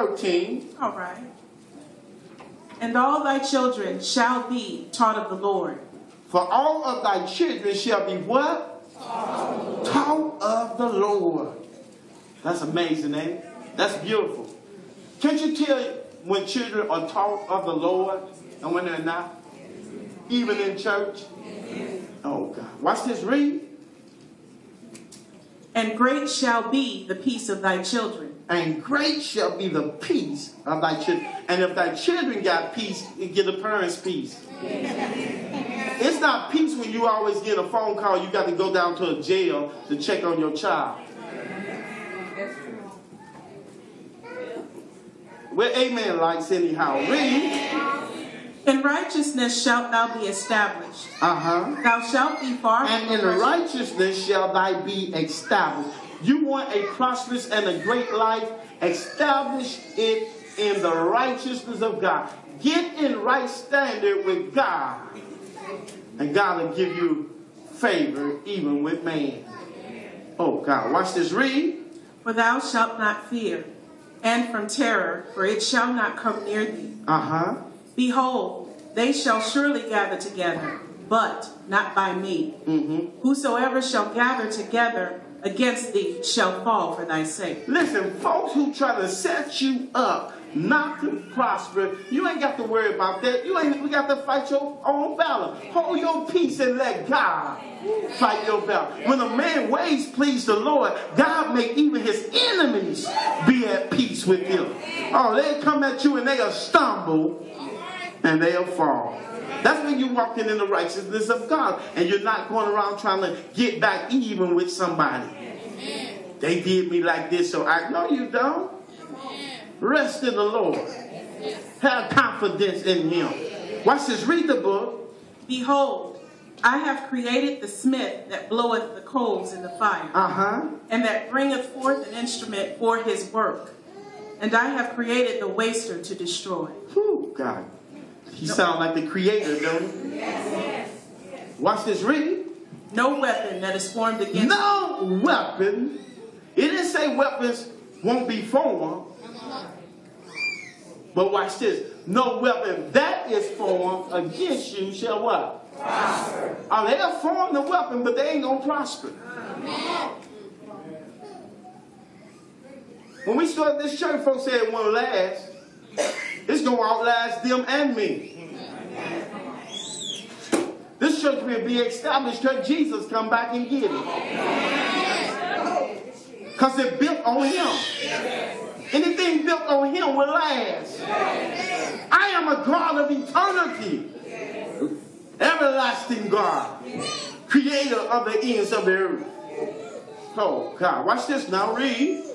about 13? All right. And all thy children shall be taught of the Lord. For all of thy children shall be what? Taught of the Lord. That's amazing, eh? That's beautiful. Can't you tell when children are taught of the Lord and when they're not? Even in church? Oh, God. Watch this. Read. And great shall be the peace of thy children. And great shall be the peace of thy children. And if thy children got peace, you get the parents' peace. It's not peace when you always get a phone call, you got to go down to a jail to check on your child. Well, amen likes anyhow. Read. In righteousness shalt thou be established. Uh-huh. Thou shalt be far And from in righteousness shall thy be established. You want a prosperous and a great life? Establish it in the righteousness of God. Get in right standard with God. And God will give you favor even with man. Oh God, watch this. Read. For thou shalt not fear, and from terror, for it shall not come near thee. Uh-huh. Behold, they shall surely gather together, but not by me. Mm-hmm. Whosoever shall gather together against thee shall fall for thy sake. Listen, folks who try to set you up not to prosper, you ain't got to worry about that. You ain't we got to fight your own battle. Hold your peace and let God fight your battle. When a man ways please the Lord, God may even his enemies be at peace with him. Oh, they come at you and they'll stumble and they'll fall. That's when you're walking in the righteousness of God and you're not going around trying to get back even with somebody. Amen. They did me like this, so I know you don't. Amen. Rest in the Lord. Have confidence in Him. Watch this. Read the book. Behold, I have created the smith that bloweth the coals in the fire, Uh huh. and that bringeth forth an instrument for his work. And I have created the waster to destroy. Whew, God. He sound like the Creator, don't he? Watch this. Read. No weapon that is formed against you. No weapon. It didn't say weapons won't be formed. But watch this. No weapon that is formed against you shall what? Prosper. Oh, they'll form the weapon, but they ain't gonna prosper. When we started this church, folks said it won't last. It's gonna outlast them and me. This church will be established till Jesus come back and get it. Because it built on him. Anything built on him will last. I am a God of eternity. Everlasting God. Creator of the ends of the earth. Oh God. Watch this now. Read.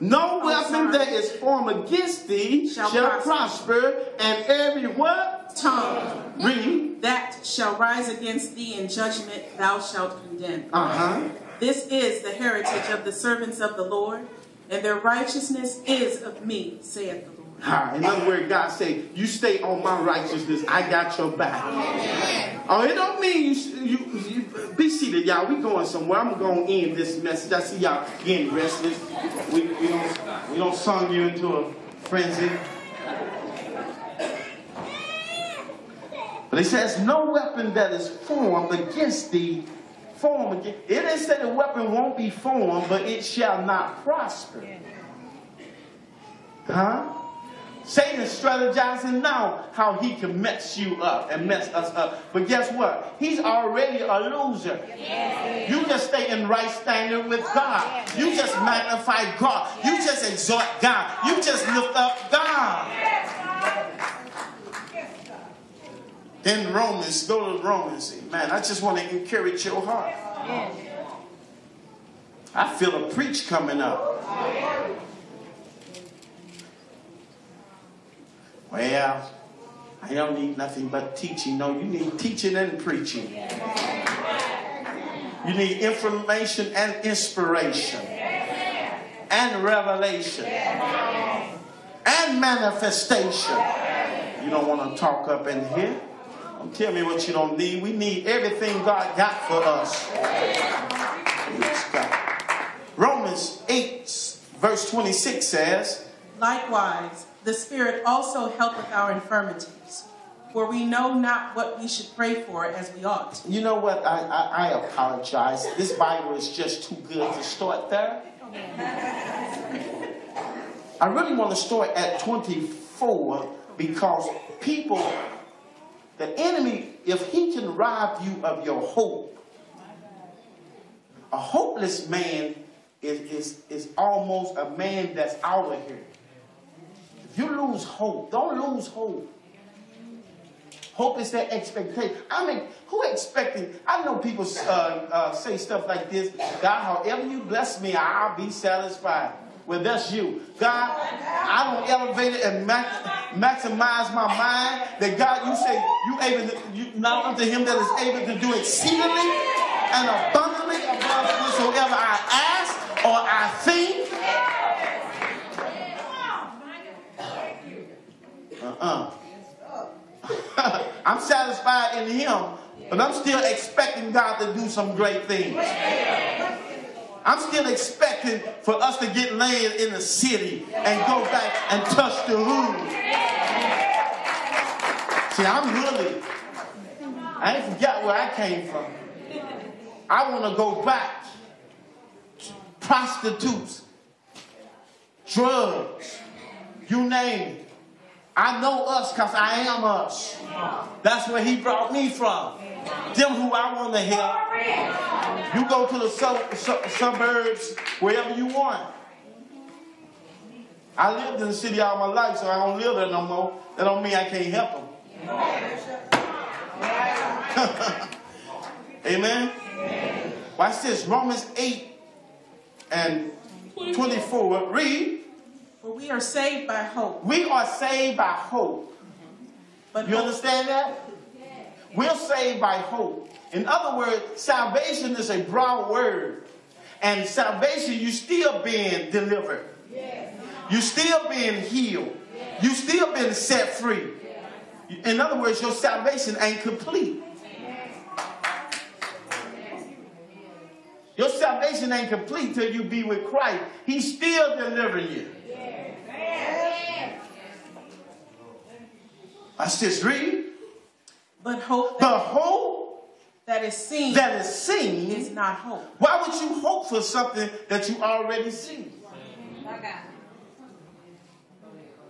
No weapon that is formed against thee shall, Shall prosper. and every what? tongue Read. that shall rise against thee in judgment thou shalt condemn. Uh-huh. This is the heritage of the servants of the Lord, and their righteousness is of me, saith the Lord. Ah, In other words, God say, you stay on my righteousness. I got your back. Oh, it don't mean you, you, you be seated, y'all. We going somewhere. I'm going to end this message. I see y'all getting restless. We, we, don't, we don't song you into a frenzy. But it says, no weapon that is formed against thee, form against. It didn't say the weapon won't be formed, but it shall not prosper. Huh? Satan is strategizing now how he can mess you up and mess us up. But guess what? He's already a loser. You just stay in right standing with God. You just magnify God. You just exhort God. You just lift up God. Then Romans, go to Romans. Man, I just want to encourage your heart. I feel a preach coming up. Well, I don't need nothing but teaching. No, you need teaching and preaching. You need information and inspiration and revelation and manifestation. You don't want to talk up in here. Don't tell me what you don't need. We need everything God got for us. Romans 8, verse 26 says, Likewise, the Spirit also helpeth our infirmities, for we know not what we should pray for as we ought. You know what? I, I, I apologize. This Bible is just too good to start there. I really want to start at 24 because people, the enemy, if he can rob you of your hope, a hopeless man is, is, is almost a man that's out of here. You lose hope, don't lose hope. Hope is that expectation. I mean, who expected? I know people uh, uh, say stuff like this God, however you bless me, I'll be satisfied. Well, that's you. God, I don't elevate it and max, maximize my mind. That God, you say you able to, you, not unto him that is able to do exceedingly and abundantly above whatsoever I ask or I think. Uh-uh. I'm satisfied in him, but I'm still expecting God to do some great things. I'm still expecting for us to get land in the city and go back and touch the hood. See, I'm really, I ain't forgot where I came from. I want to go back. Prostitutes, drugs, you name it. I know us because I am us. That's where he brought me from. Them who I want to help. You go to the sub- sub- suburbs, wherever you want. I lived in the city all my life, so I don't live there no more. That don't mean I can't help them. Amen. Watch this. Romans 8 and 24. Read. For we are saved by hope. We are saved by hope. But You understand that? We're saved by hope. In other words, salvation is a broad word. And salvation, you still being delivered. You still being healed. You still being set free. In other words, your salvation ain't complete. Your salvation ain't complete till you be with Christ. He's still delivering you. Let's just read. but hope The hope that is seen that is seen. is not hope. Why would you hope for something that you already see?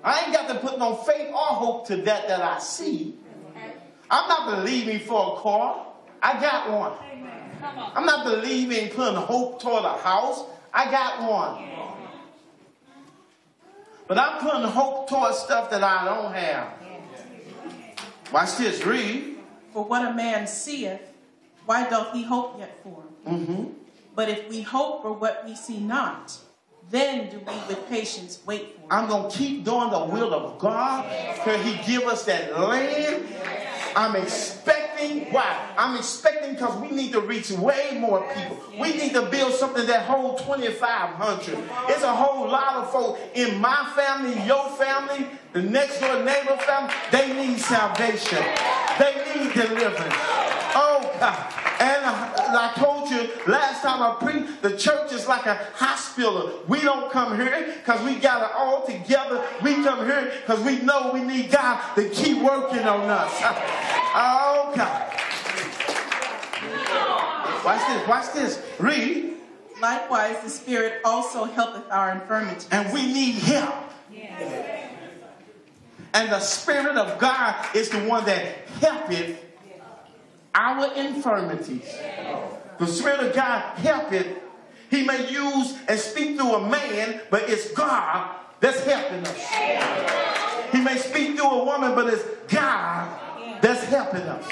I ain't got to put no faith or hope to that that I see. I'm not believing for a car. I got one. I'm not believing putting hope toward a house. I got one. But I'm putting hope toward stuff that I don't have. Watch this. Read. For what a man seeth, why doth he hope yet for? Mm-hmm. But if we hope for what we see not, then do we with patience wait for. I'm going to keep doing the will of God till He give us that land. I'm expecting, why? I'm expecting because we need to reach way more people. We need to build something that holds 2,500. It's a whole lot of folk in my family, your family, the next door neighbor family. They need salvation. They need deliverance. Oh, God. And uh, I, I told you last time I preached, the church is like a hospital. We don't come here because we got it all together. We come here because we know we need God to keep working on us. God. Watch this. Watch this. Read. Likewise, the Spirit also helpeth our infirmity. And we need help. And the Spirit of God is the one that helpeth our infirmities. The Spirit of God helpeth. He may use and speak through a man, but it's God that's helping us. He may speak through a woman, but it's God that's helping us.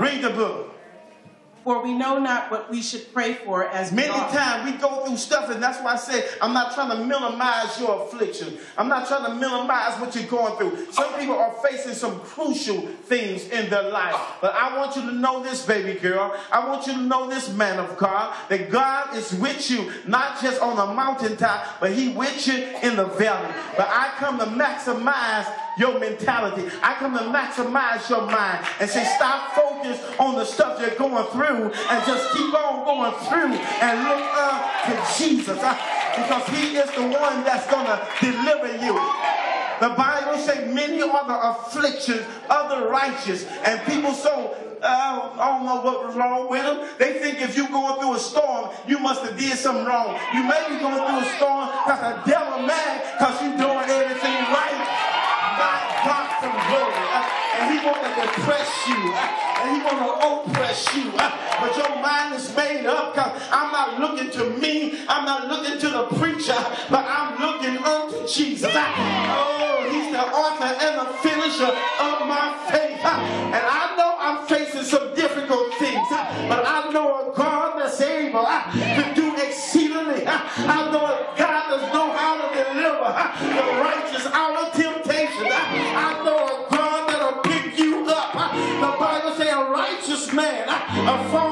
Read the book. For we know not what we should pray for as Many times we go through stuff, and that's why I say I'm not trying to minimize your affliction. I'm not trying to minimize what you're going through. Some people are facing some crucial things in their life. But I want you to know this, baby girl. I want you to know this, man of God, that God is with you, not just on the mountaintop, but He with you in the valley. But I come to maximize your mentality. I come to maximize your mind and say, stop focus on the stuff you're going through and just keep on going through and look up to Jesus. I- because he is the one that's going to deliver you. The Bible says many are the afflictions of the righteous, and people so uh, I don't know what was wrong with them. They think if you're going through a storm, you must have did something wrong. You may be going through a storm because the devil mad because you're doing everything right. Uh, and he want to depress you. And he want to oppress you. But your mind is made up I'm not looking to me. I'm not looking to the preacher, but I'm looking unto Jesus. Oh, he's the author and the finisher of my faith. And I know man. Fall seven